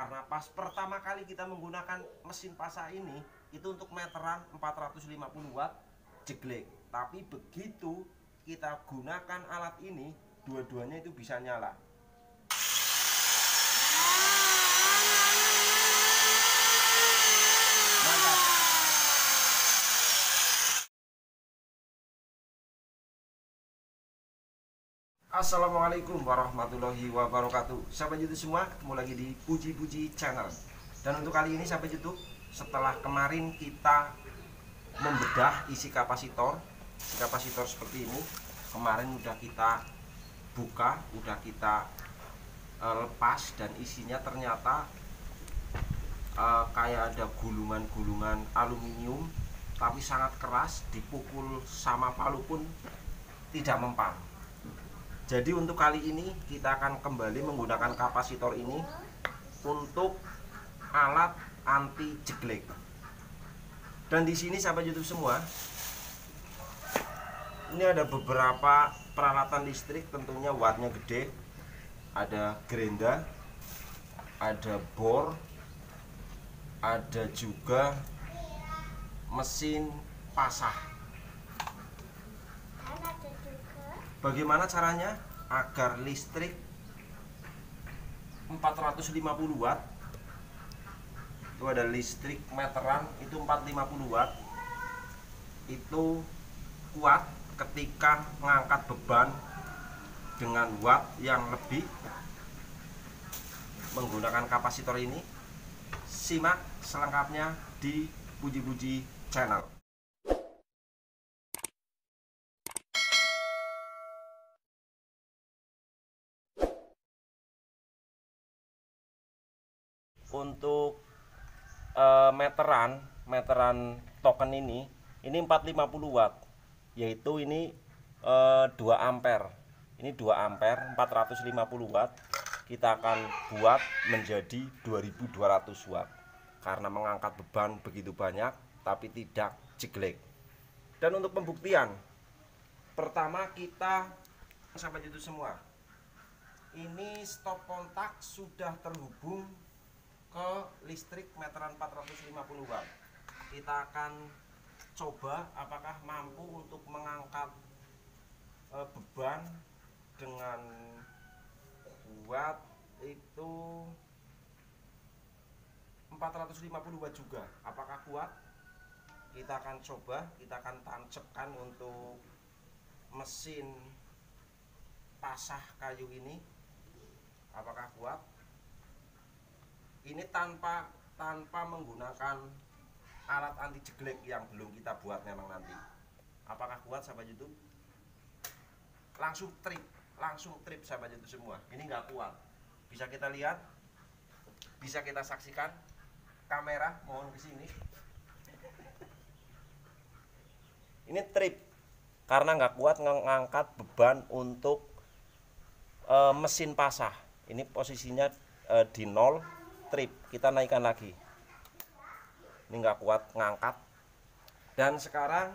karena pas pertama kali kita menggunakan mesin pasah ini itu untuk meteran 450 watt jeglek. Tapi begitu kita gunakan alat ini dua-duanya itu bisa nyala mantap Assalamualaikum warahmatullahi wabarakatuh. Sahabat YouTube semua, ketemu lagi di Puji-Puji Channel. Dan untuk kali ini sahabat YouTube Setelah kemarin kita membedah isi kapasitor Isi kapasitor seperti ini Kemarin udah kita buka, udah kita uh, lepas Dan isinya ternyata uh, kayak ada gulungan-gulungan aluminium Tapi sangat keras, dipukul sama palu pun tidak mempan jadi untuk kali ini kita akan kembali menggunakan kapasitor ini untuk alat anti jeglek. Dan di sini sahabat YouTube semua, ini ada beberapa peralatan listrik tentunya wattnya gede. Ada gerenda, ada bor, ada juga mesin pasah Bagaimana caranya agar listrik 450 watt. Itu ada listrik meteran itu 450 watt. Itu kuat ketika mengangkat beban dengan watt yang lebih menggunakan kapasitor ini. Simak selengkapnya di Puji-Puji Channel untuk uh, meteran meteran token ini ini 450 watt yaitu ini uh, 2 ampere. Ini 2 ampere 450 watt kita akan buat menjadi 2200 watt. Karena mengangkat beban begitu banyak tapi tidak jeglek dan untuk pembuktian pertama kita sampai itu semua ini stop kontak sudah terhubung ke listrik meteran 450 watt. Kita akan coba apakah mampu untuk mengangkat e, beban dengan watt itu 450 watt juga. Apakah kuat? Kita akan coba kita akan tancapkan untuk mesin pasah kayu ini. Apakah kuat ini tanpa tanpa menggunakan alat anti jeglek yang belum kita buat memang nanti. Apakah kuat sahabat YouTube? Langsung trip langsung trip sahabat YouTube semua. Ini nggak kuat. Bisa kita lihat bisa kita saksikan. Kamera mohon ke sini. Ini trip karena nggak kuat ngangkat beban untuk e, mesin pasah. Ini posisinya e, di nol trip kita naikkan lagi. Ini nggak kuat ngangkat. Dan sekarang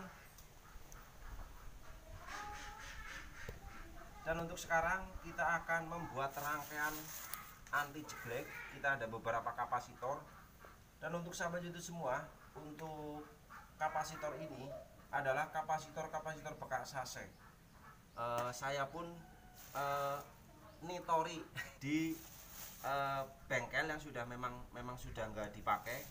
dan untuk sekarang kita akan membuat rangkaian anti jeglek. Kita ada beberapa kapasitor. Dan untuk sahabat itu semua untuk kapasitor ini adalah kapasitor-kapasitor bekas AC uh, saya pun uh, nitori di uh, bengkel yang sudah memang memang sudah nggak dipakai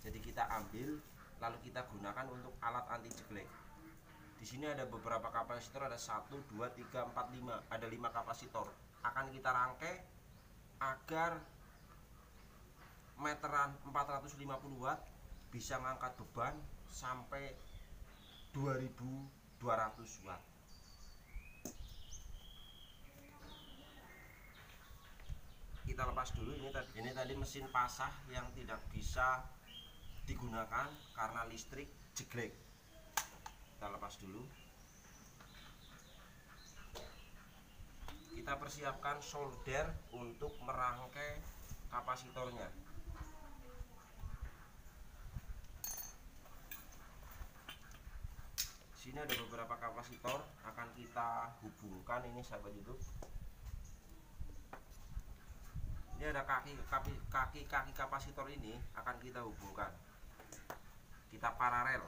jadi kita ambil lalu kita gunakan untuk alat anti jeglek. Di sini ada beberapa kapasitor ada 1 2 3 4 5 ada 5 kapasitor. Akan kita rangkai agar meteran 450 watt bisa mengangkat beban sampai 2200 watt kita lepas dulu. Ini tadi ini tadi mesin pasah yang tidak bisa digunakan karena listrik jeglek. Kita lepas dulu. Kita persiapkan solder untuk merangkai kapasitornya. Sini ada beberapa kapasitor akan kita hubungkan ini sahabat YouTube ini ada kaki kaki kaki kaki kapasitor ini akan kita hubungkan. Kita paralel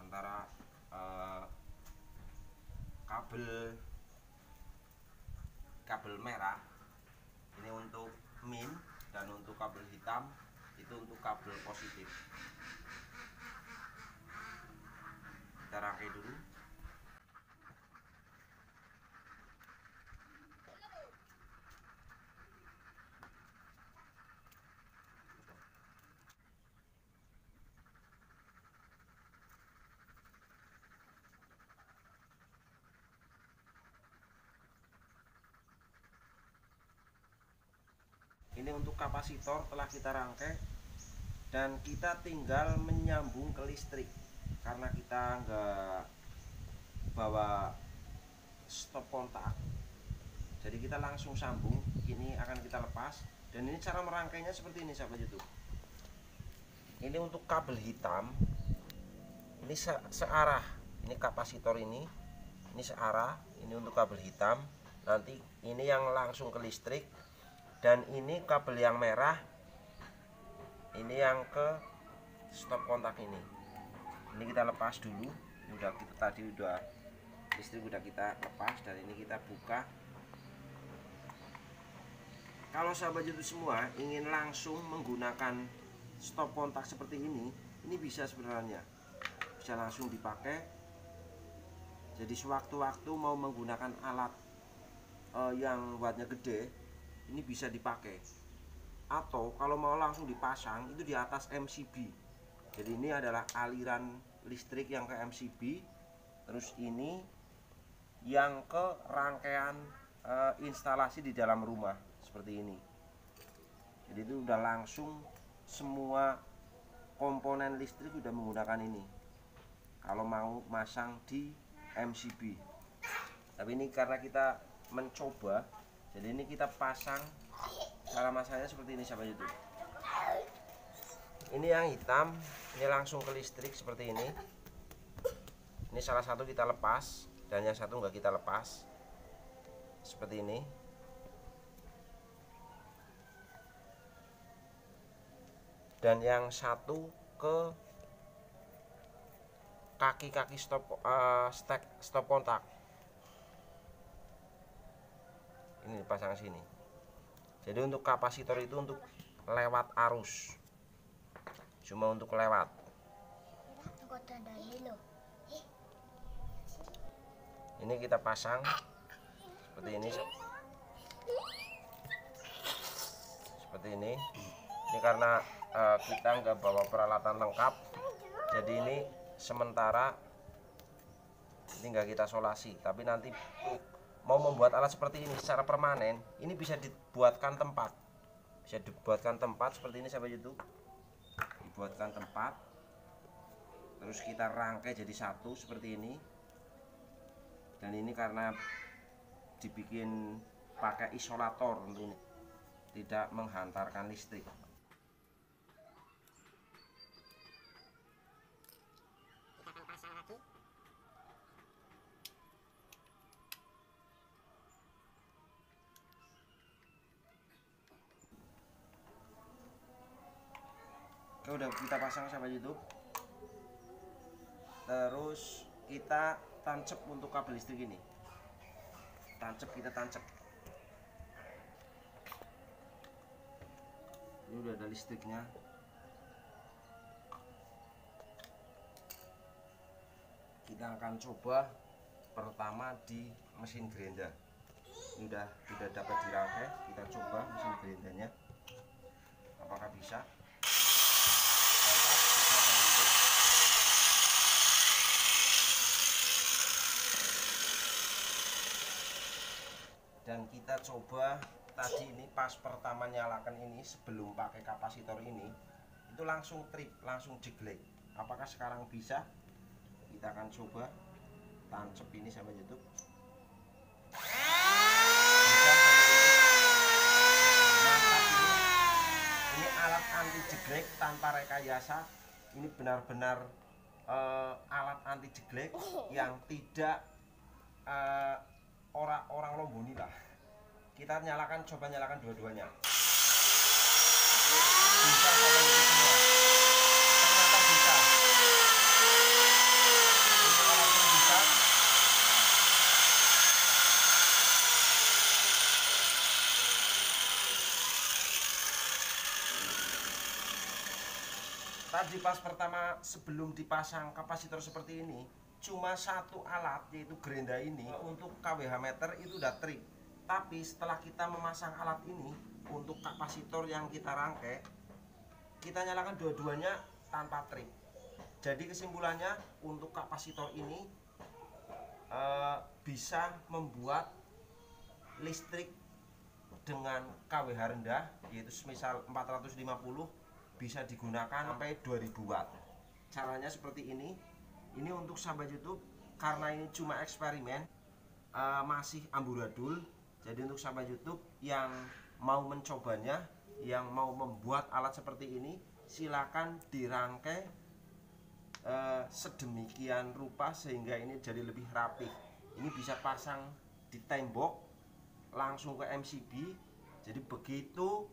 antara uh, kabel kabel merah. Ini untuk min dan untuk kabel hitam itu untuk kabel positif. Kita rangkai dulu ini untuk kapasitor telah kita rangkai dan kita tinggal menyambung ke listrik. Karena kita nggak bawa stop kontak. Jadi kita langsung sambung ini akan kita lepas. Dan ini cara merangkainya seperti ini sahabat YouTube. Ini untuk kabel hitam. Ini se searah. Ini kapasitor ini. Ini searah. Ini untuk kabel hitam. Nanti ini yang langsung ke listrik dan ini kabel yang merah. Ini yang ke stop kontak ini. Ini kita lepas dulu. Udah kita tadi udah listrik udah kita lepas dan ini kita buka. Kalau sahabat YouTube semua ingin langsung menggunakan stop kontak seperti ini ini bisa sebenarnya. Bisa langsung dipakai. Jadi sewaktu-waktu mau menggunakan alat uh, yang wattnya gede ini bisa dipakai. Atau kalau mau langsung dipasang itu di atas MCB jadi ini adalah aliran listrik yang ke MCB terus ini yang ke rangkaian e, instalasi di dalam rumah seperti ini. Jadi itu udah langsung semua komponen listrik sudah menggunakan ini. Kalau mau masang di MCB tapi ini karena kita mencoba jadi ini kita pasang cara masanya seperti ini sahabat YouTube? Ini yang hitam ini langsung ke listrik seperti ini. Ini salah satu kita lepas dan yang satu enggak kita lepas. Seperti ini. Dan yang satu ke kaki-kaki stop uh, stack stop kontak ini dipasang sini. Jadi untuk kapasitor itu untuk lewat arus. Cuma untuk lewat. Ini kita pasang. Seperti ini. Seperti ini. Ini karena uh, kita nggak bawa peralatan lengkap. Jadi ini sementara ini nggak kita solasi. Tapi nanti mau membuat alat seperti ini secara permanen ini bisa dibuatkan tempat. Bisa dibuatkan tempat seperti ini sahabat YouTube dibuatkan tempat. Terus kita rangkai jadi satu seperti ini. Dan ini karena dibikin pakai isolator tentunya tidak menghantarkan listrik kita pasang sahabat YouTube. Terus kita tancap untuk kabel listrik ini. Tancap kita tancap ini udah ada listriknya. Kita akan coba pertama di mesin grinder. Ini udah sudah dapat dirangkai. Kita coba mesin grindernya. Apakah bisa dan kita coba tadi ini pas pertama nyalakan ini sebelum pakai kapasitor ini itu langsung trip langsung jeglek apakah sekarang bisa? Kita akan coba. Tancap ini sama YouTube. Ini alat anti jeglek tanpa rekayasa. Ini benar-benar uh, alat anti jeglek yang tidak uh, orang orang Lomboni lah. Kita nyalakan coba nyalakan dua-duanya. Bisa ternyata tadi pas pertama sebelum dipasang kapasitor seperti ini cuma satu alat yaitu gerenda ini untuk kWh meter itu udah trip tapi setelah kita memasang alat ini untuk kapasitor yang kita rangkai kita nyalakan dua-duanya tanpa trip jadi kesimpulannya untuk kapasitor ini eh, bisa membuat listrik dengan kWh rendah yaitu misal 450 bisa digunakan sampai 2000 watt. Caranya seperti ini ini untuk sahabat YouTube karena ini cuma eksperimen uh, masih amburadul. Jadi untuk sahabat YouTube yang mau mencobanya yang mau membuat alat seperti ini silakan dirangkai uh, sedemikian rupa sehingga ini jadi lebih rapih. Ini bisa pasang di tembok langsung ke MCB jadi begitu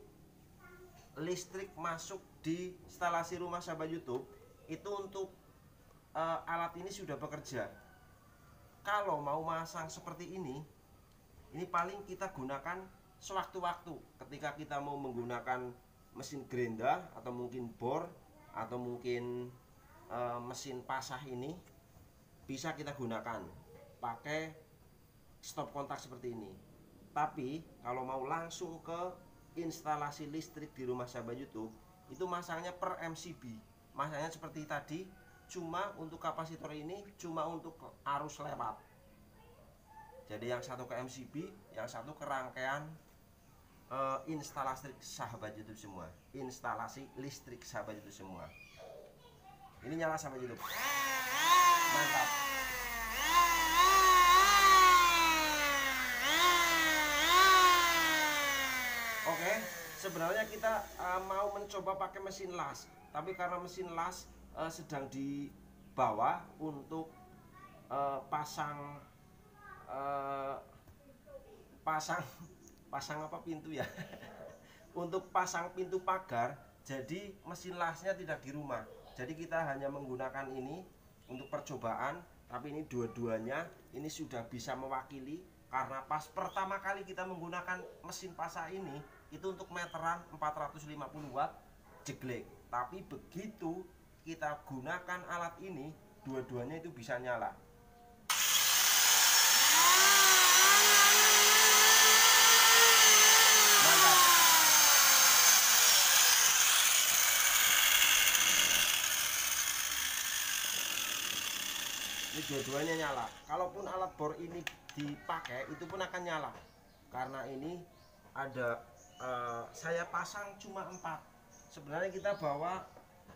listrik masuk di instalasi rumah sahabat YouTube itu untuk uh, alat ini sudah bekerja. Kalau mau masang seperti ini, ini paling kita gunakan sewaktu-waktu ketika kita mau menggunakan mesin gerinda atau mungkin bor atau mungkin uh, mesin pasah ini bisa kita gunakan pakai stop kontak seperti ini. Tapi kalau mau langsung ke instalasi listrik di rumah sahabat YouTube itu masangnya per MCB masangnya seperti tadi cuma untuk kapasitor ini cuma untuk arus lewat. Jadi yang satu ke MCB yang satu ke rangkaian uh, instalasi sahabat YouTube semua. Instalasi listrik sahabat YouTube semua. Ini nyala sahabat YouTube. Mantap. Sebenarnya kita uh, mau mencoba pakai mesin las. Tapi karena mesin las uh, sedang di bawah untuk uh, pasang uh, pasang pasang apa pintu ya? Untuk pasang pintu pagar jadi mesin lasnya tidak di rumah. Jadi kita hanya menggunakan ini untuk percobaan tapi ini dua-duanya ini sudah bisa mewakili karena pas pertama kali kita menggunakan mesin pasang ini itu untuk meteran 450 watt jeglek. Tapi begitu kita gunakan alat ini dua-duanya itu bisa nyala. Ini dua-duanya nyala. Kalaupun alat bor ini dipakai itu pun akan nyala. Karena ini ada uh, saya pasang cuma empat. Sebenarnya kita bawa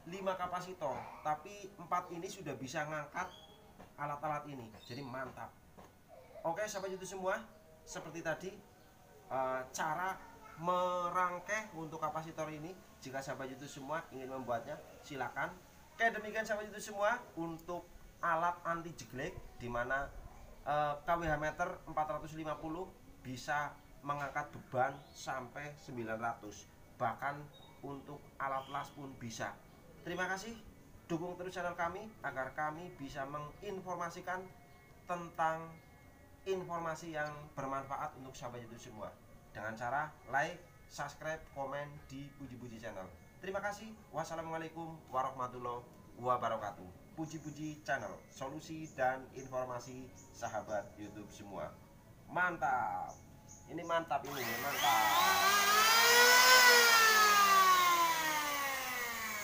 5 kapasitor tapi empat ini sudah bisa ngangkat alat-alat ini. Jadi mantap. Oke sahabat itu semua seperti tadi uh, cara merangkai untuk kapasitor ini. Jika sahabat itu semua ingin membuatnya silakan. Oke demikian sahabat itu semua untuk alat anti jeglek di mana uh, KWH meter 450 bisa mengangkat beban sampai 900 bahkan untuk alat las pun bisa terima kasih. Dukung terus channel kami agar kami bisa menginformasikan tentang informasi yang bermanfaat untuk sahabat YouTube semua. Dengan cara like, subscribe, komen di Puji-Puji channel. Terima kasih. Wassalamualaikum warahmatullahi wabarakatuh. Puji-Puji channel solusi dan informasi sahabat YouTube semua. Mantap. Ini mantap ini mantap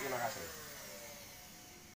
Terima kasih.